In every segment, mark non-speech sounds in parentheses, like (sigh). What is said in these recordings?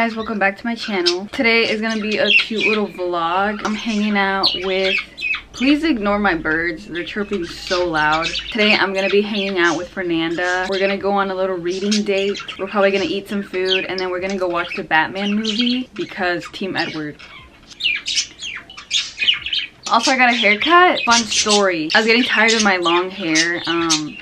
Guys, welcome back to my channel. Today is gonna be a cute little vlog. I'm hanging out with Please ignore my birds. They're chirping so loud. Today I'm gonna be hanging out with Fernanda. We're gonna go on a little reading date. We're probably gonna eat some food and then we're gonna go watch the Batman movie because Team Edward. Also, I got a haircut. Fun story. I was getting tired of my long hair. Um,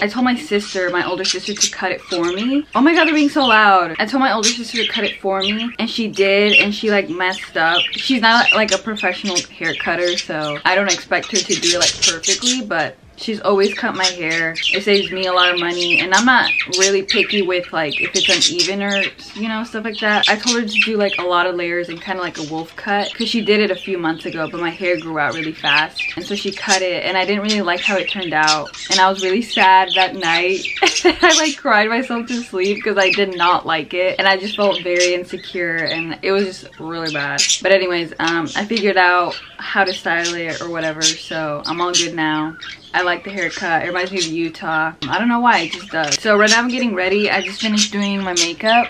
I told my sister, my older sister, to cut it for me. Oh my god, they're being so loud. I told my older sister to cut it for me and she did and she like messed up. She's not like a professional hair cutter so I don't expect her to do it like perfectly but She's always cut my hair. It saves me a lot of money. And I'm not really picky with like if it's uneven or, you know, stuff like that. I told her to do like a lot of layers and kind of like a wolf cut. Because she did it a few months ago, but my hair grew out really fast. And so she cut it and I didn't really like how it turned out. And I was really sad that night. (laughs) I like cried myself to sleep because I did not like it. And I just felt very insecure and it was just really bad. But anyways, um, I figured out how to style it or whatever. So I'm all good now. I like the haircut. It reminds me of Utah. I don't know why, it just does. So right now I'm getting ready. I just finished doing my makeup.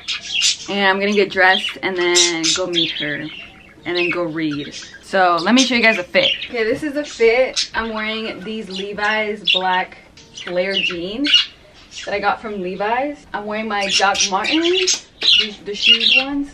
And I'm gonna get dressed and then go meet her. And then go read. So let me show you guys a fit. Okay, this is a fit. I'm wearing these Levi's black flare jeans that I got from Levi's. I'm wearing my Doc Martens, the shoes ones.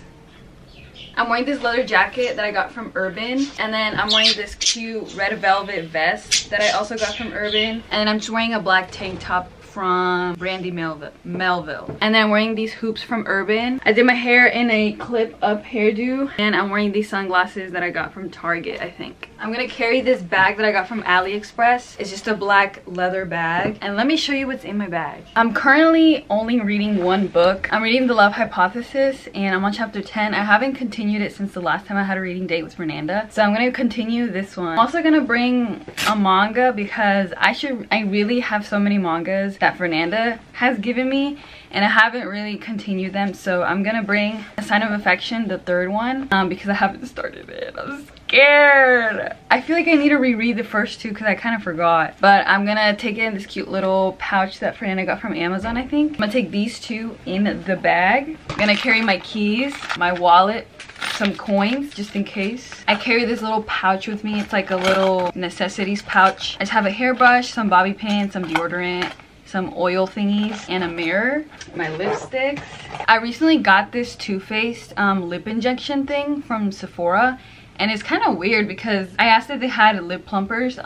I'm wearing this leather jacket that I got from Urban. And then I'm wearing this cute red velvet vest that I also got from Urban. And I'm just wearing a black tank top from Brandy Melville. Melville. And then I'm wearing these hoops from Urban. I did my hair in a clip up hairdo. And I'm wearing these sunglasses that I got from Target, I think. I'm gonna carry this bag that I got from AliExpress. It's just a black leather bag. And let me show you what's in my bag. I'm currently only reading one book. I'm reading The Love Hypothesis and I'm on chapter 10. I haven't continued it since the last time I had a reading date with Fernanda. So I'm gonna continue this one. I'm also gonna bring a manga because I should, I really have so many mangas that Fernanda has given me and I haven't really continued them so I'm gonna bring a sign of affection the third one um, because I haven't started it I'm scared I feel like I need to reread the first two because I kind of forgot but I'm gonna take it in this cute little pouch that Fernanda got from Amazon I think I'm gonna take these two in the bag I'm gonna carry my keys my wallet some coins just in case. I carry this little pouch with me. It's like a little necessities pouch. I just have a hairbrush, some bobby pins, some deodorant, some oil thingies, and a mirror. My lipsticks. I recently got this Too Faced um, lip injection thing from Sephora and it's kind of weird because I asked if they had lip plumpers because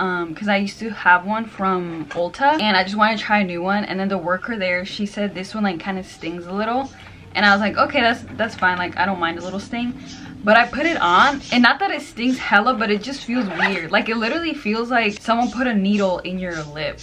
um, I used to have one from Ulta and I just wanted to try a new one and then the worker there she said this one like kind of stings a little and I was like okay that's that's fine like I don't mind a little sting but I put it on and not that it stings hella but it just feels weird like it literally feels like someone put a needle in your lip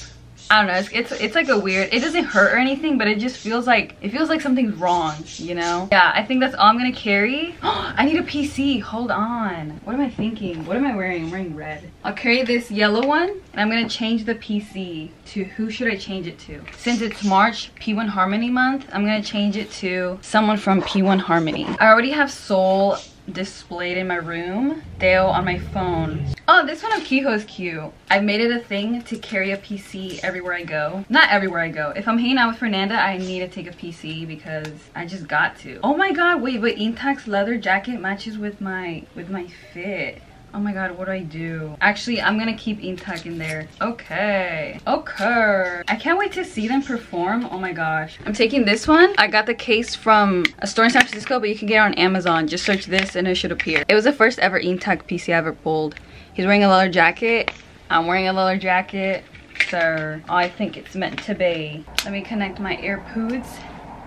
I don't know, it's, it's, it's like a weird, it doesn't hurt or anything, but it just feels like, it feels like something's wrong, you know? Yeah, I think that's all I'm gonna carry. (gasps) I need a PC, hold on. What am I thinking? What am I wearing? I'm wearing red. I'll carry this yellow one, and I'm gonna change the PC to, who should I change it to? Since it's March, P1 Harmony month, I'm gonna change it to someone from P1 Harmony. I already have Soul displayed in my room. Dale on my phone. Oh, this one of Keeho is cute. I've made it a thing to carry a PC everywhere I go. Not everywhere I go. If I'm hanging out with Fernanda, I need to take a PC because I just got to. Oh my god, wait, but Intak's leather jacket matches with my with my fit. Oh my god, what do I do? Actually, I'm gonna keep Intak in there. Okay. Okay. I can't wait to see them perform. Oh my gosh. I'm taking this one. I got the case from a store in San Francisco, but you can get it on Amazon. Just search this and it should appear. It was the first ever Intak PC I ever pulled. He's wearing a leather jacket. I'm wearing a leather jacket. So, oh, I think it's meant to be. Let me connect my AirPods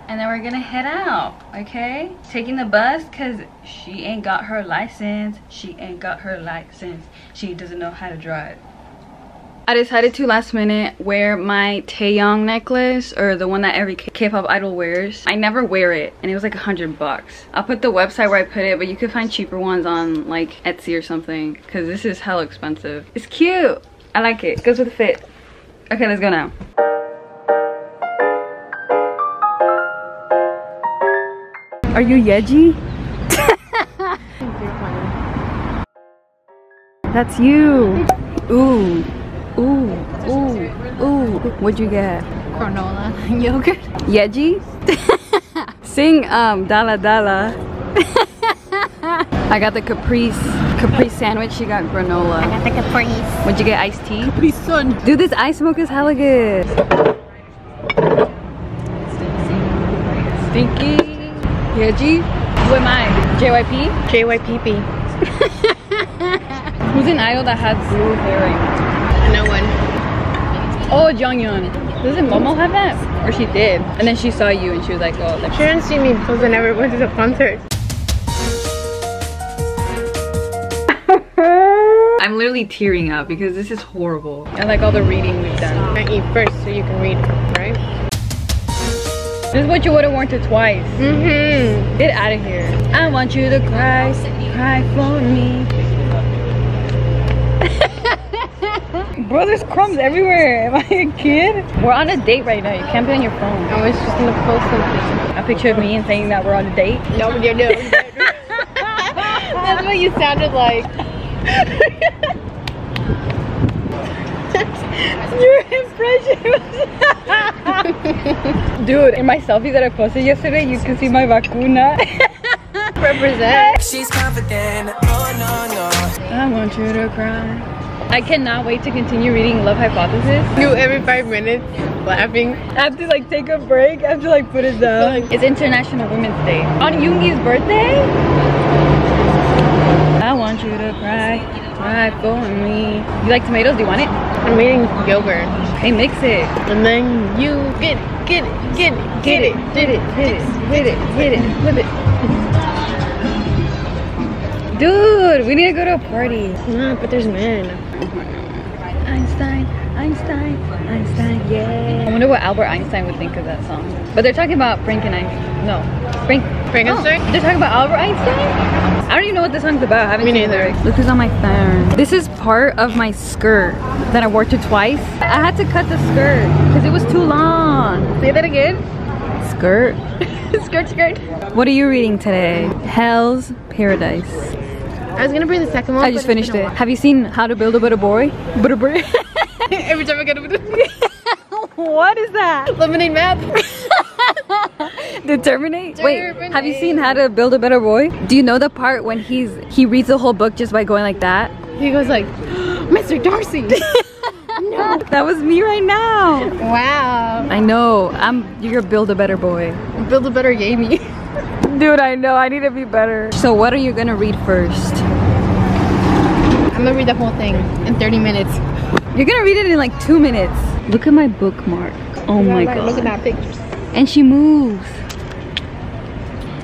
and then we're gonna head out okay taking the bus because she ain't got her license she ain't got her license she doesn't know how to drive I decided to last minute wear my Taeyong necklace or the one that every K-pop idol wears. I never wear it and it was like a hundred bucks. I'll put the website where I put it but you could find cheaper ones on like Etsy or something because this is hell expensive. It's cute. I like it. Goes with the fit. Okay, let's go now. Are you Yeji? That's you. Ooh. Ooh. Ooh. Ooh. What'd you get? Granola yogurt. Yeji? Sing um Dalla Dalla. I got the caprese caprese sandwich. She got granola. I got the caprese. What'd you get? Iced tea? Caprice sun. Dude, this ice smoke is hella good. Stinky. Yeah, G. Who am I? JYP? JYPP. (laughs) Who's an idol that has blue hair? No one. Oh, Jonghyun. Doesn't Momo have that? Or she did. And then she saw you and she was like, oh, She didn't see me because I never went to the concert. (laughs) I'm literally tearing up because this is horrible. I like all the reading we've done. I eat first so you can read, right? This is what you would have worn to twice. Mm-hmm. Get out of here. I want you to cry, cry for me. (laughs) Bro, there's crumbs everywhere. (laughs) Am I a kid? We're on a date right now. You can't be on your phone. I was just gonna post something. A picture of me and saying that we're on a date. No, you're no. (laughs) That's what you sounded like. Your impression was... (laughs) Dude, in my selfie that I posted yesterday, you can see my vacuna. (laughs) Represent. She's confident. Oh no no. I want you to cry. I cannot wait to continue reading Love Hypothesis. You every five minutes laughing. I have to like take a break. I have to like put it down. It's International Women's Day. On Yoongi's birthday? I want you to cry, cry for me. You like tomatoes? Do you want it? I'm eating yogurt. Hey, mix it. And then you get it, get it, get it, get it. Hit it, hit it, hit it, hit it, flip it. Dude, we need to go to a party. No, but there's men. Einstein, Einstein, Einstein, yeah. I wonder what Albert Einstein would think of that song. But they're talking about Frank and Einstein. No, Frank. Frankenstein? Oh, they're talking about Albert Einstein? I don't even know what this song's about. I haven't Me seen the neither. lyrics. Look who's on my phone. This is part of my skirt that I wore to twice. I had to cut the skirt because it was too long. Say that again. Skirt. (laughs) skirt, skirt. What are you reading today? Hell's Paradise. I was gonna bring the second one. I just finished it. Have you seen How to Build a Better Boy? Better Boy. (laughs) Every time I get a (laughs) what is that? lemonade math. (laughs) Determinate? Wait, have you seen How to Build a Better Boy? Do you know the part when he's he reads the whole book just by going like that? He goes like, (gasps) Mr. Darcy. (laughs) no. That was me right now. Wow. I know. I'm you're Build a Better Boy. Build a better Jamie. (laughs) Dude, I know. I need to be better. So what are you gonna read first? I'm gonna read the whole thing in 30 minutes. You're gonna read it in like two minutes. Look at my bookmark. Oh my god. Look at that picture. And she moves.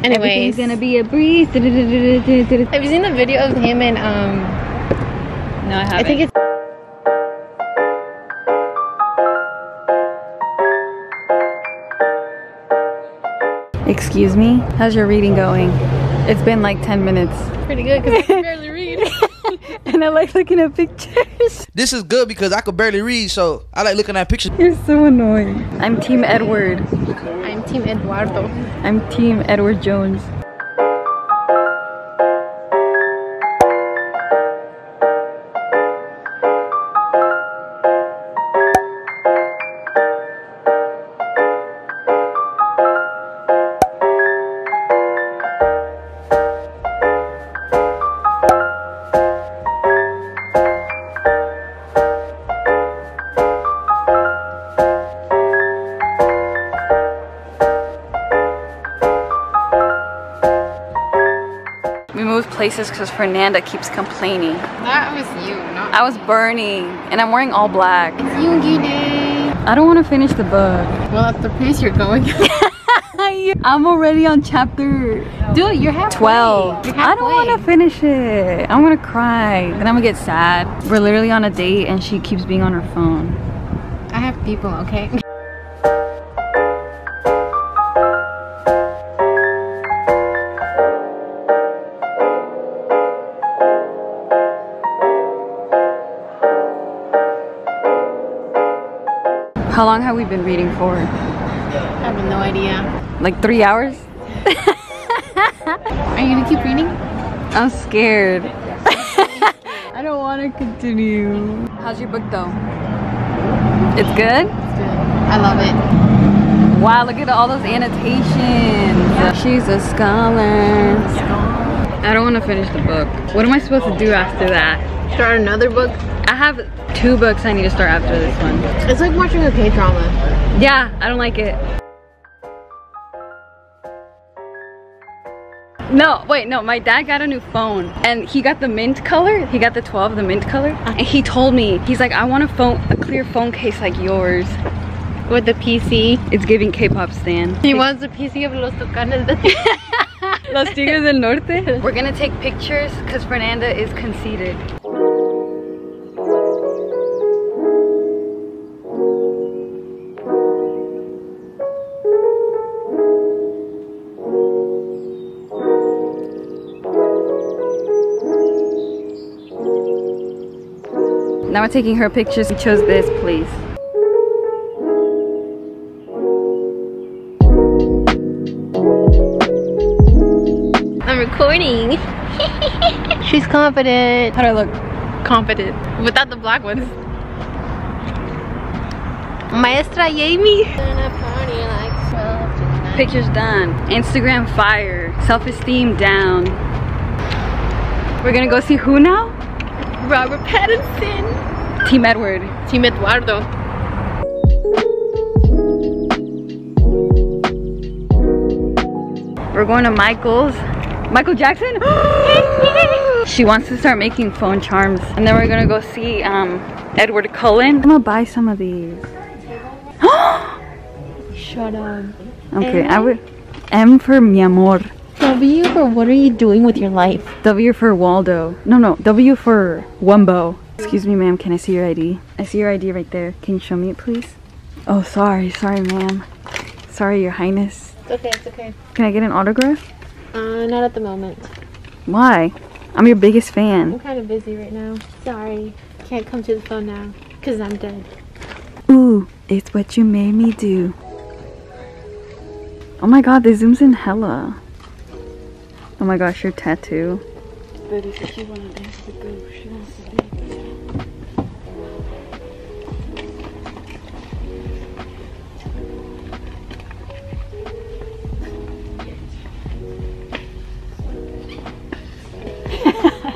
Anyways, Everything's gonna be a breeze. have you seen the video of him and um? No, I haven't. I think it's Excuse me? How's your reading going? It's been like 10 minutes. pretty good because I can barely read. (laughs) and I like looking at pictures. (laughs) This is good because I could barely read, so I like looking at pictures. You're so annoying. I'm Team Edward. I'm Team Eduardo. I'm Team Edward Jones. Places because Fernanda keeps complaining. That was you, not I was burning and I'm wearing all black. I don't want to finish the book. Well, at the pace you're going. (laughs) I'm already on chapter Dude, you're halfway. 12. You're I don't want to finish it. I'm gonna cry. Then I'm gonna get sad. We're literally on a date and she keeps being on her phone. I have people, okay? (laughs) we been reading for? I have no idea. Like three hours? (laughs) Are you gonna keep reading? I'm scared. (laughs) I don't want to continue. How's your book though? It's good? It's good. I love it. Wow, look at all those annotations. She's a scholar. I don't want to finish the book. What am I supposed to do after that? Start another book. I have two books I need to start after this one. It's like watching a K-drama. Yeah, I don't like it. No, wait, no, my dad got a new phone and he got the mint color. He got the 12, the mint color. And he told me, he's like, I want a phone, a clear phone case like yours. With the PC. It's giving K-pop stan. He wants the PC of Los Tucanes. de- (laughs) Los Tigres del Norte. (laughs) We're gonna take pictures because Fernanda is conceited. Now we're taking her pictures. We chose this, please. I'm recording. (laughs) She's confident. How do I look? Confident. Without the black ones. Maestra Jamie. Pictures done. Instagram fire. Self-esteem down. We're gonna go see who now? Robert Pattinson. Team Edward. Team Eduardo. We're going to Michael's. Michael Jackson? (gasps) she wants to start making phone charms. And then we're gonna go see um, Edward Cullen. I'm gonna buy some of these. (gasps) Shut up. okay, I would. M for mi amor. W for what are you doing with your life? W for Waldo. No, no. W for Wumbo. Excuse me, ma'am. Can I see your ID? I see your ID right there. Can you show me it, please? Oh, sorry. Sorry, ma'am. Sorry, your highness. It's okay, it's okay. Can I get an autograph? Uh, not at the moment. Why? I'm your biggest fan. I'm kind of busy right now. Sorry. Can't come to the phone now. Because I'm dead. Ooh, it's what you made me do. Oh my god, this zooms in hella. Oh my gosh, your tattoo. (laughs)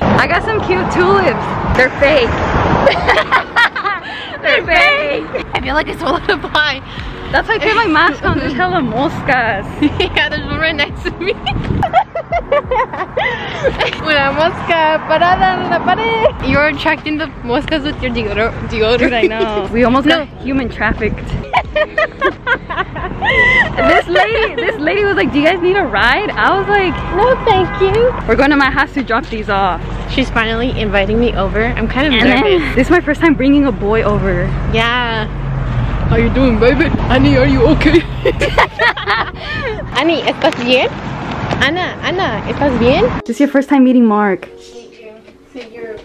I got some cute tulips. They're fake. (laughs) They're fake. I feel like it's buy. That's why I put my mask (laughs) on. There's hella moscas. yeah, there's one right next to me. (laughs) Una mosca parada en la pared. You're attracting the moscas with your deodor deodorant. Dude, I know. (laughs) We almost No. got human trafficked. this lady, this lady was like, "Do you guys need a ride?" I was like, no, thank you. "We're going to my house to drop these off." She's finally inviting me over. I'm kind of And nervous. then this is my first time bringing a boy over. Yeah. How you doing, baby? Honey, are you okay? (laughs) Annie, ¿estás bien? Ana, Ana, ¿estás bien? This is your first time meeting Mark. So you're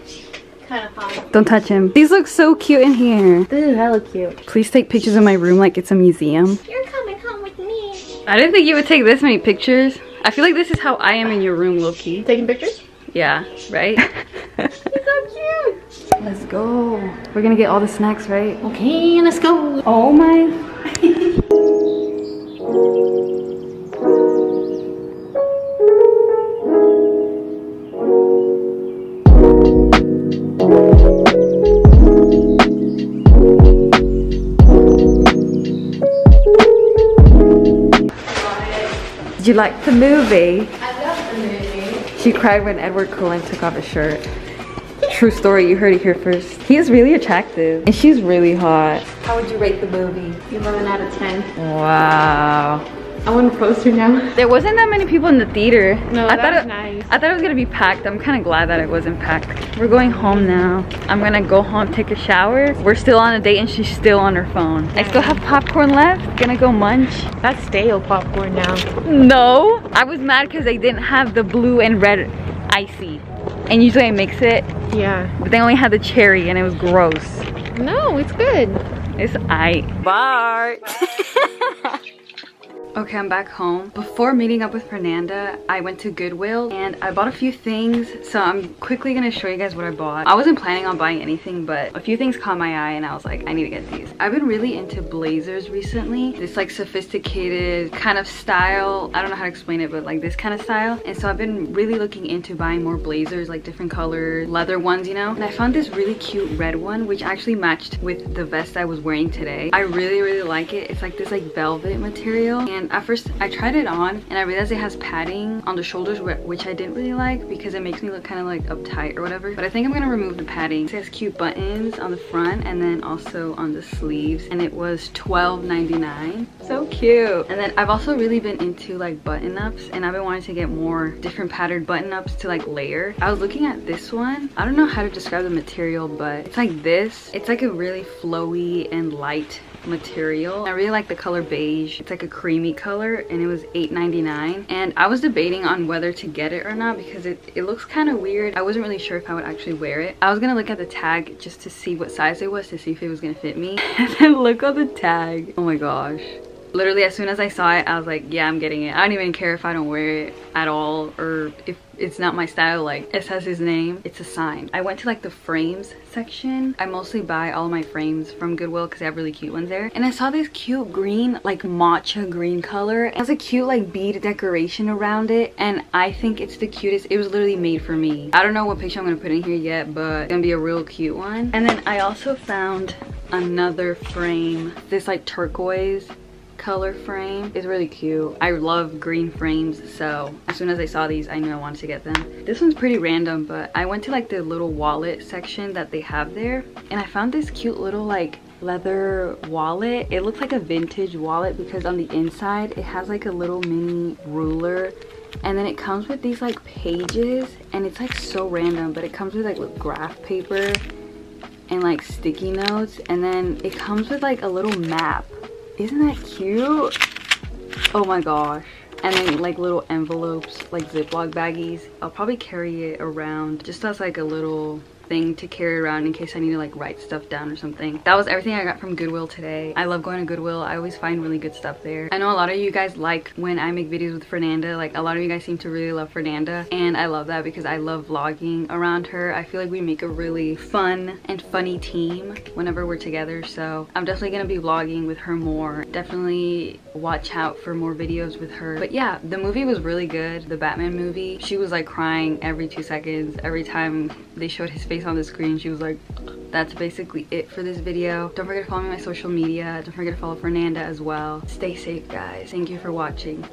kind of hot. Don't touch him. These look so cute in here. This is hella cute. Please take pictures of my room like it's a museum. You're coming home with me. I didn't think you would take this many pictures. I feel like this is how I am in your room, Loki. Taking pictures? Yeah, right? (laughs) It's so cute. Let's go. We're gonna get all the snacks, right? Okay, let's go. Oh my. (laughs) Did you like the movie? I love the movie. She cried when Edward Cullen took off his shirt. True story, you heard it here first. He is really attractive. And she's really hot. How would you rate the movie? 11 out of 10. Wow. I want a poster now. There wasn't that many people in the theater. No, I that thought was it, nice. I thought it was gonna be packed. I'm kind of glad that it wasn't packed. We're going home now. I'm gonna go home, take a shower. We're still on a date and she's still on her phone. I still have popcorn left. Gonna go munch. That's stale popcorn now. No, I was mad because they didn't have the blue and red icy. And usually I mix it, Yeah. but they only had the cherry and it was gross. No, it's good. It's I. Bart. (laughs) Okay, I'm back home. Before meeting up with Fernanda, I went to Goodwill and I bought a few things. So I'm quickly gonna show you guys what I bought. I wasn't planning on buying anything, but a few things caught my eye and I was like, I need to get these. I've been really into blazers recently. This like sophisticated kind of style. I don't know how to explain it, but like this kind of style. And so I've been really looking into buying more blazers, like different colors, leather ones, you know? And I found this really cute red one, which actually matched with the vest I was wearing today. I really, really like it. It's like this like velvet material. And and at first I tried it on and I realized it has padding on the shoulders which I didn't really like because it makes me look kind of like uptight or whatever. But I think I'm gonna remove the padding. It has cute buttons on the front and then also on the sleeves and it was $12.99 so cute. And then I've also really been into like button ups and I've been wanting to get more different patterned button ups to like layer. I was looking at this one. I don't know how to describe the material but it's like this. It's like a really flowy and light material. I really like the color beige. It's like a creamy color and it was $8.99. And I was debating on whether to get it or not because it, it looks kind of weird. I wasn't really sure if I would actually wear it. I was gonna look at the tag just to see what size it was to see if it was gonna fit me. (laughs) And then look at the tag. Oh my gosh literally as soon as I saw it, I was like, yeah, I'm getting it. I don't even care if I don't wear it at all or if it's not my style. Like it says his name, it's a sign. I went to like the frames section. I mostly buy all my frames from Goodwill because they have really cute ones there. And I saw this cute green, like matcha green color. It has a cute like bead decoration around it. And I think it's the cutest. It was literally made for me. I don't know what picture I'm gonna put in here yet, but it's gonna be a real cute one. And then I also found another frame, this like turquoise color frame is really cute. I love green frames, so as soon as I saw these, I knew I wanted to get them. This one's pretty random, but I went to like the little wallet section that they have there, and I found this cute little like leather wallet. It looks like a vintage wallet because on the inside, it has like a little mini ruler and then it comes with these like pages and it's like so random but it comes with like with graph paper and like sticky notes and then it comes with like a little map isn't that cute? Oh my gosh. And then like little envelopes, like Ziploc baggies. I'll probably carry it around just as like a little thing to carry around in case I need to like write stuff down or something. That was everything I got from Goodwill today. I love going to Goodwill. I always find really good stuff there. I know a lot of you guys like when I make videos with Fernanda. Like a lot of you guys seem to really love Fernanda and I love that because I love vlogging around her. I feel like we make a really fun and funny team whenever we're together. So I'm definitely gonna be vlogging with her more. Definitely watch out for more videos with her. But yeah, the movie was really good. The Batman movie. She was like crying every two seconds every time they showed his face face on the screen. She was like, that's basically it for this video. Don't forget to follow me on my social media. Don't forget to follow Fernanda as well. Stay safe, guys. Thank you for watching.